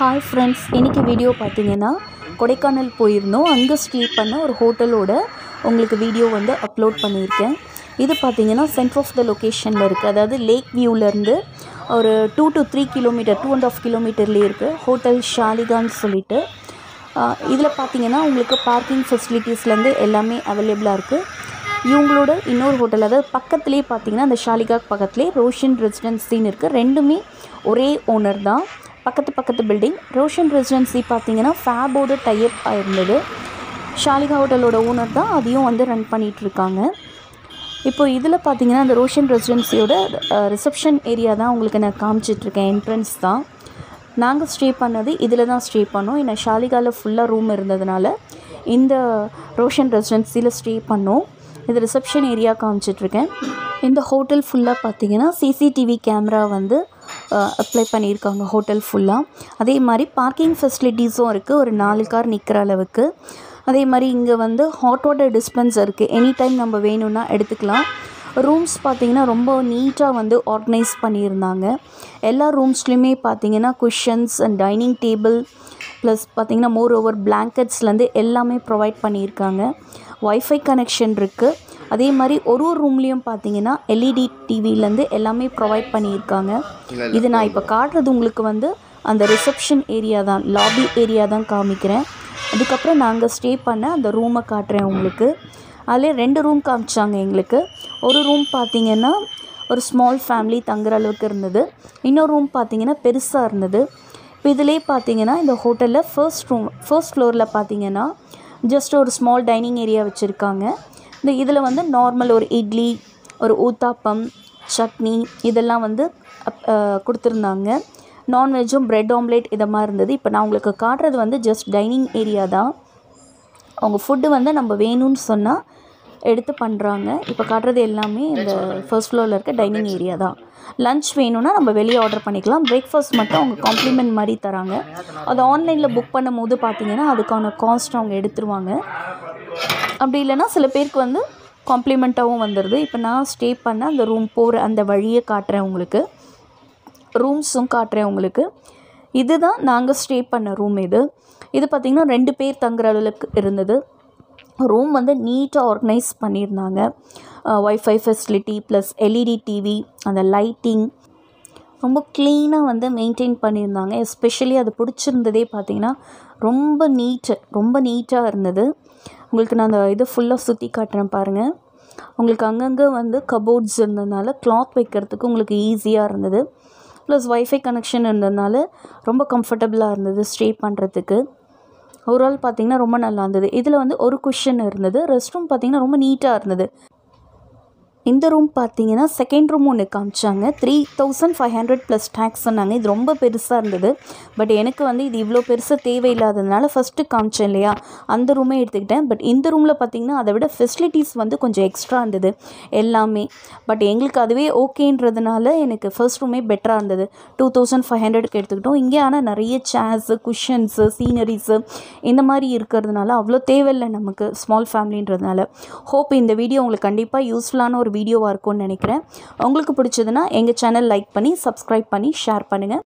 Hi friends இன்றைக்கி video பார்த்தீங்கன்னா கொடைக்கானல் போயிருந்தோம். அங்கே ஸ்டே பண்ண ஒரு ஹோட்டலோட உங்களுக்கு வீடியோ வந்து அப்லோட் பண்ணியிருக்கேன். இது பார்த்தீங்கன்னா சென்டர் ஆஃப் த லொக்கேஷனில் இருக்குது அதாவது லேக் வியூவிலேருந்து ஒரு two to three kilometre two and half கிலோமீட்டர்லேயே இருக்குது ஹோட்டல் ஷாலிகான்னு சொல்லிட்டு. இதில் பார்த்தீங்கன்னா உங்களுக்கு பார்க்கிங் ஃபெசிலிட்டிஸ்லேருந்து எல்லாமே அவைலபிளாக இருக்குது இவங்களோட இன்னொரு ஹோட்டல் அதாவது பக்கத்துலேயே பார்த்தீங்கன்னா அந்த ஷாலிகாக் பக்கத்துலேயே ரோஷன் ரெசிடென்சின்னு இருக்குது ரெண்டுமே ஒரே ஓனர் தான். பக்கத்து பக்கத்து பில்டிங் ரோஷன் ரெசிடென்சி பார்த்தீங்கன்னா ஃபேபோட டைப் ஆயிருந்தது. ஷாலிகா ஹோட்டலோட ஓனர் தான் அதையும் வந்து ரன் பண்ணிகிட்ருக்காங்க இப்போது இதில் பார்த்தீங்கன்னா அந்த ரோஷன் ரெசிடென்சியோட ரிசப்ஷன் ஏரியா தான் உங்களுக்கு நான் காமிச்சிட்ருக்கேன் என்ட்ரன்ஸ் தான். நாங்கள் ஸ்டே பண்ணது இதில் தான் ஸ்டே பண்ணோம். ஏன்னா ஷாலிகாவில் ஃபுல்லாக ரூம் இருந்ததுனால இந்த ரோஷன் ரெசிடென்சியில் ஸ்டே பண்ணோம். இது ரிசப்ஷன் ஏரியா காமிச்சிட்ருக்கேன். இந்த ஹோட்டல் ஃபுல்லாக பார்த்தீங்கன்னா சிசிடிவி கேமரா வந்து அப்ளை பண்ணியிருக்காங்க ஹோட்டல் ஃபுல்லாக அதே மாதிரி பார்க்கிங் ஃபெசிலிட்டிஸும் இருக்குது ஒரு நாலு கார் நிற்கிற அளவுக்கு. அதே மாதிரி இங்கே வந்து ஹாட் வாட்டர் டிஸ்பென்சர் இருக்குது எனி டைம் நம்ம வேணும்னா எடுத்துக்கலாம். ரூம்ஸ் பார்த்திங்கன்னா ரொம்ப நீட்டாக வந்து ஆர்கனைஸ் பண்ணியிருந்தாங்க. எல்லா ரூம்ஸ்லேயுமே பார்த்தீங்கன்னா cushions and dining table plus பார்த்திங்கன்னா மோர் ஓவர் பிளாங்கெட்ஸ்லேருந்து எல்லாமே ப்ரொவைட் பண்ணியிருக்காங்க. ஒய்ஃபை கனெக்ஷன் இருக்குது அதே மாதிரி ஒரு ஒரு ரூம்லேயும் பார்த்தீங்கன்னா எல்இடி டிவிலேருந்து எல்லாமே ப்ரொவைட் பண்ணியிருக்காங்க. இது நான் இப்போ காட்டுறது உங்களுக்கு வந்து அந்த ரிசப்ஷன் ஏரியா தான் லாபி ஏரியா தான் காமிக்கிறேன். அதுக்கப்புறம் நாங்கள் ஸ்டே பண்ண அந்த ரூமை காட்டுறேன் உங்களுக்கு. அதில் ரெண்டு ரூம் காமிச்சாங்க எங்களுக்கு. ஒரு ரூம் பார்த்தீங்கன்னா ஒரு ஸ்மால் ஃபேமிலி தங்குற அளவுக்கு இருந்தது. இன்னொரு ரூம் பார்த்தீங்கன்னா பெருசாக இருந்தது. இப்போ இதிலே பார்த்தீங்கன்னா இந்த ஹோட்டலில் ஃபர்ஸ்ட் ரூம் ஃபர்ஸ்ட் ஃப்ளோரில் பார்த்தீங்கன்னா ஜஸ்ட் ஒரு ஸ்மால் டைனிங் ஏரியா வச்சுருக்காங்க. இந்த இதில் வந்து நார்மல் ஒரு இட்லி ஒரு ஊத்தாப்பம் சட்னி இதெல்லாம் வந்து கொடுத்துருந்தாங்க. நான்வெஜ்ஜும் ப்ரெட் ஆம்லேட் இதை மாதிரி இருந்தது. இப்போ நான் உங்களுக்கு காட்டுறது வந்து ஜஸ்ட் டைனிங் ஏரியா தான். அவங்க ஃபுட்டு வந்து நம்ம வேணும்னு சொன்னால் எடுத்து பண்ணுறாங்க இப்போ காட்டுறது எல்லாமே இந்த ஃபர்ஸ்ட் ஃப்ளோரில் இருக்க டைனிங் ஏரியா தான். லன்ச் வேணும்னா நம்ம வெளியே ஆர்டர் பண்ணிக்கலாம். பிரேக்ஃபாஸ்ட் மட்டும் அவங்க காம்ப்ளிமெண்ட் மாதிரி தராங்க. அது ஆன்லைனில் புக் பண்ணும் போது பார்த்தீங்கன்னா அதுக்கான காஸ்ட் அவங்க எடுத்துருவாங்க. அப்படி இல்லைன்னா சில பேருக்கு வந்து காம்ப்ளிமெண்ட்டாகவும் வந்துடுது இப்போ நான் ஸ்டே பண்ண அந்த ரூம் போகிற அந்த வழியை காட்டுறேன் உங்களுக்கு. ரூம்ஸும் காட்டுறேன் உங்களுக்கு. இதுதான் நாங்கள் ஸ்டே பண்ண ரூம் இது. இது பார்த்திங்கன்னா ரெண்டு பேர் தங்குற அளவுக்கு இருந்தது. ரூம் வந்து நீட்டாக ஆர்கனைஸ் பண்ணியிருந்தாங்க. Wifi facility plus LED TV அந்த லைட்டிங் ரொம்ப க்ளீனாக வந்து மெயின்டைன் பண்ணியிருந்தாங்க. எஸ்பெஷலி அது பிடிச்சிருந்ததே பார்த்திங்கன்னா ரொம்ப நீட்டு ரொம்ப நீட்டாக இருந்தது. உங்களுக்கு நான் அந்த இது ஃபுல்லாக சுற்றி காட்டுறேன் பாருங்கள் உங்களுக்கு அங்கங்கே வந்து கபோர்ட்ஸ் இருந்ததுனால கிளாத் வைக்கிறதுக்கு உங்களுக்கு ஈஸியாக இருந்தது. ப்ளஸ் ஒய்ஃபை கனெக்ஷன் இருந்ததுனால ரொம்ப கம்ஃபர்டபுளாக இருந்தது ஸ்டே பண்ணுறதுக்கு ஓவரால் பார்த்திங்கன்னா ரொம்ப நல்லா இருந்தது. இதில் வந்து ஒரு குஷன் இருந்தது. ரெஸ்ட் ரூம் பார்த்திங்கன்னா ரொம்ப நீட்டாக இருந்தது. இந்த ரூம் பார்த்தீங்கன்னா செகண்ட் ரூம் ஒன்று காமிச்சாங்க. Three thousand five hundred plus tax சொன்னாங்க. இது ரொம்ப பெருசாக இருந்தது. பட் எனக்கு வந்து இது இவ்வளோ பெருசாக தேவையில்லாததுனால ஃபஸ்ட்டு காமிச்சேன் இல்லையா? அந்த ரூமே எடுத்துக்கிட்டேன். பட் இந்த ரூமில் பார்த்திங்கன்னா அதை விட ஃபெசிலிட்டிஸ் வந்து கொஞ்சம் எக்ஸ்ட்ரா இருந்தது. எல்லாமே. பட் எங்களுக்கு அதுவே ஓகேன்றதுனால எனக்கு ஃபர்ஸ்ட் ரூமே பெட்டராக இருந்தது. டூ தௌசண்ட் ஃபைவ் ஹண்ட்ரடுக்கு எடுத்துக்கிட்டோம். இங்கே ஆனால் நிறைய சேர்ஸு குஷன்ஸு சீனரிஸு இந்த மாதிரி இருக்கிறதுனால அவ்வளோ தேவையில்லை நமக்கு ஸ்மால் ஃபேமிலின்றதுனால ஹோப் இந்த வீடியோ உங்களுக்கு கண்டிப்பாக யூஸ்ஃபுல்லான ஒரு வீடியோவாக இருக்கும்னு நினைக்கிறேன். உங்களுக்கு பிடிச்சதுன்னா எங்கள் சேனல் லைக் பண்ணி சப்ஸ்கிரைப் பண்ணி ஷேர் பண்ணுங்கள்